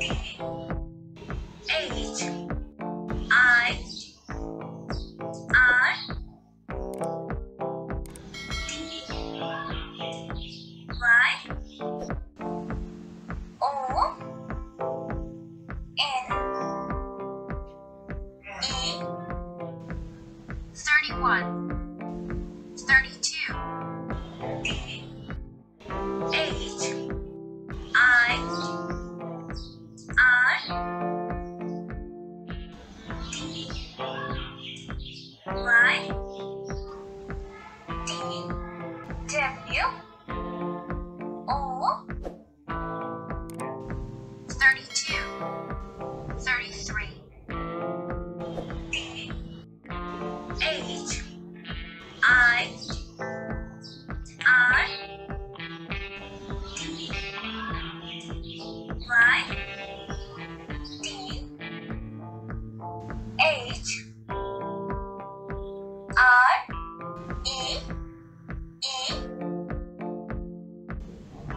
H I R D Y O N E 31 32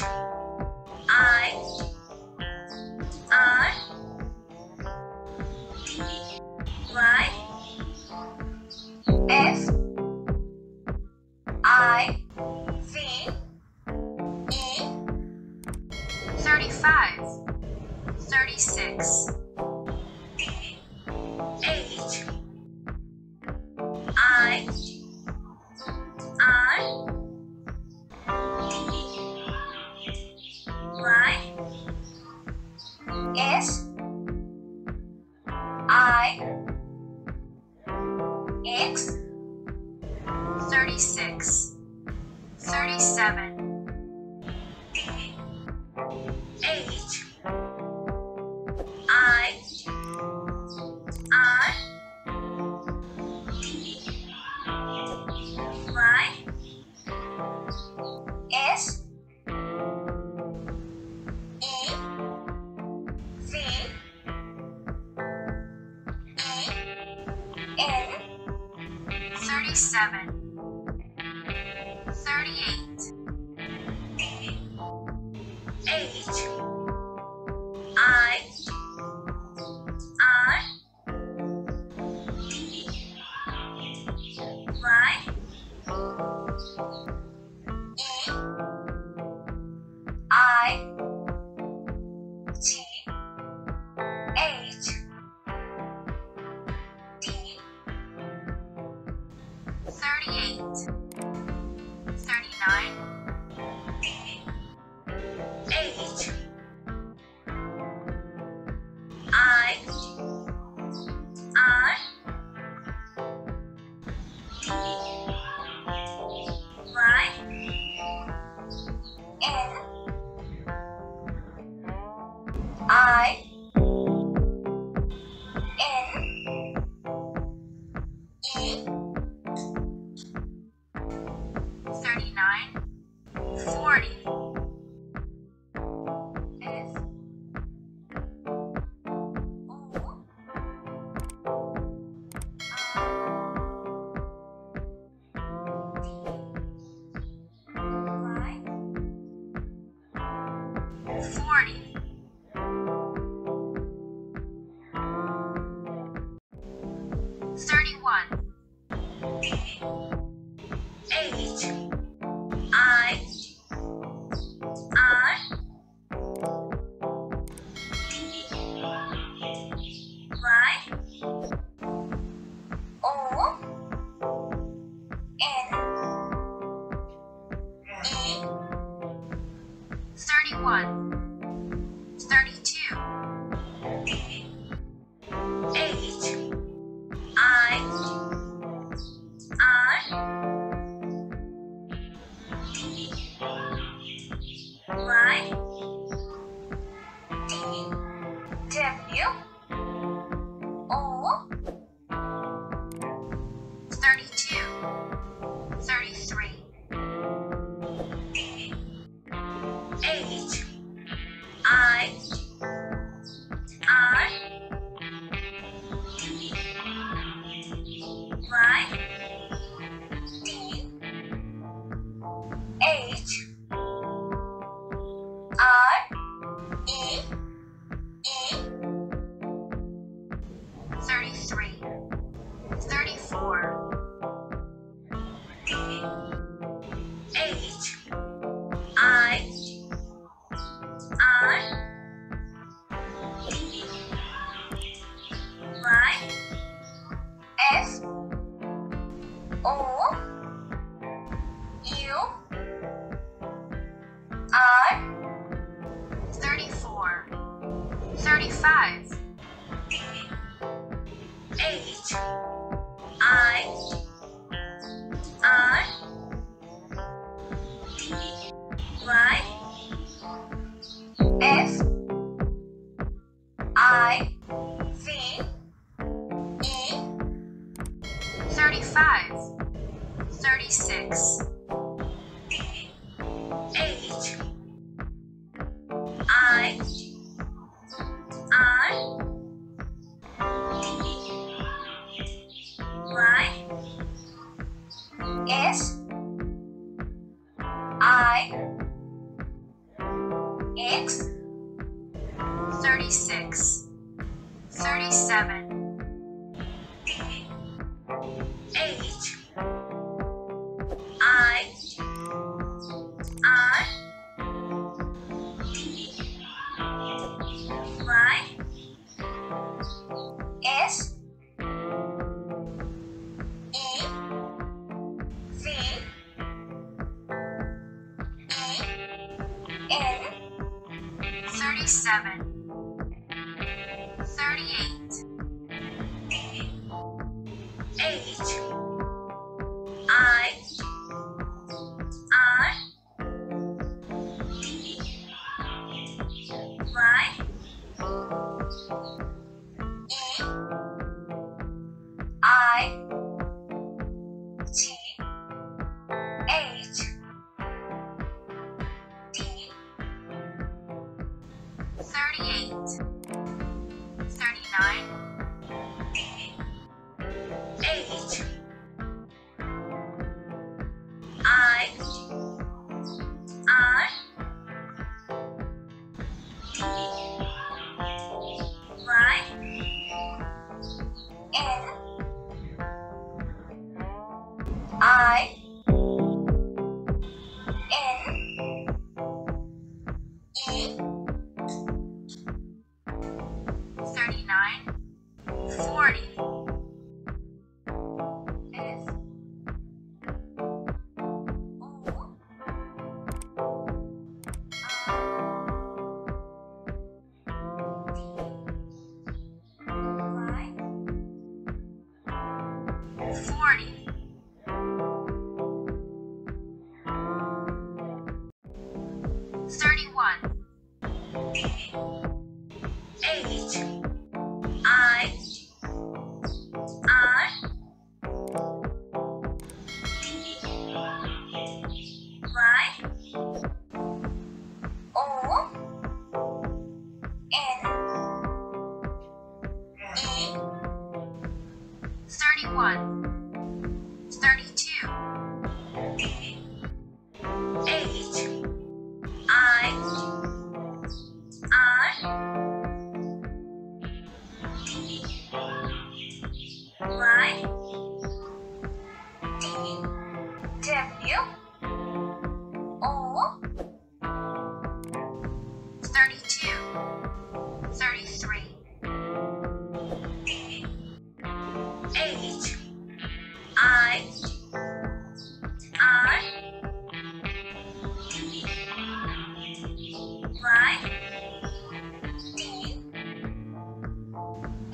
I R T Y F I V E 35 36 thirty-seven, D H I R D Y S E V E N thirty-seven, thirty-eight, D H I R D Y E I T Seven. Eight. Warning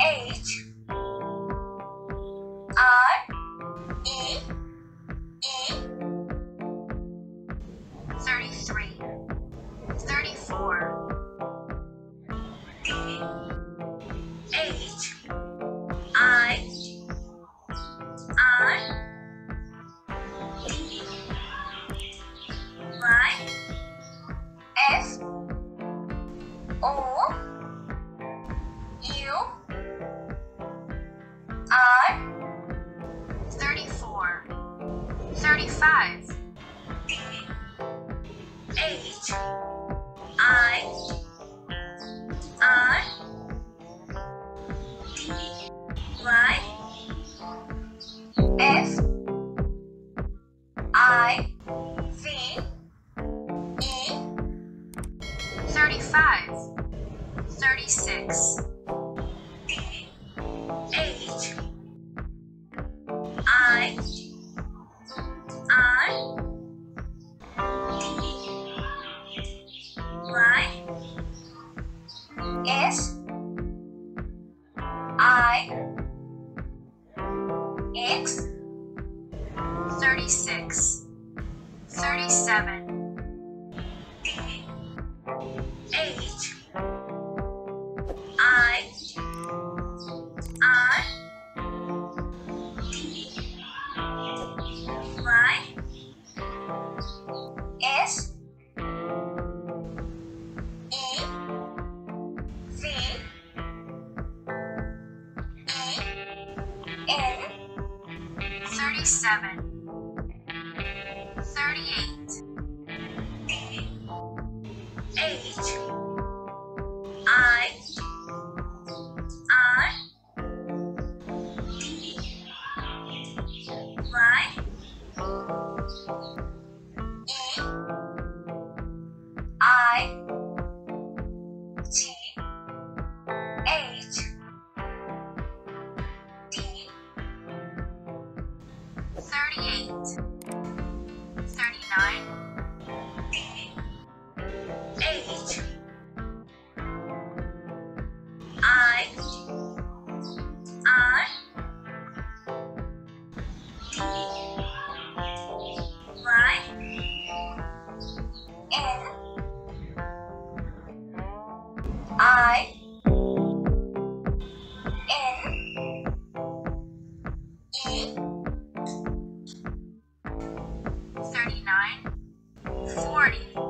H R E E 33 34 D H I I D Y F O 25, eight. I X 36 37 37 38 D H I. R. D. Y forty.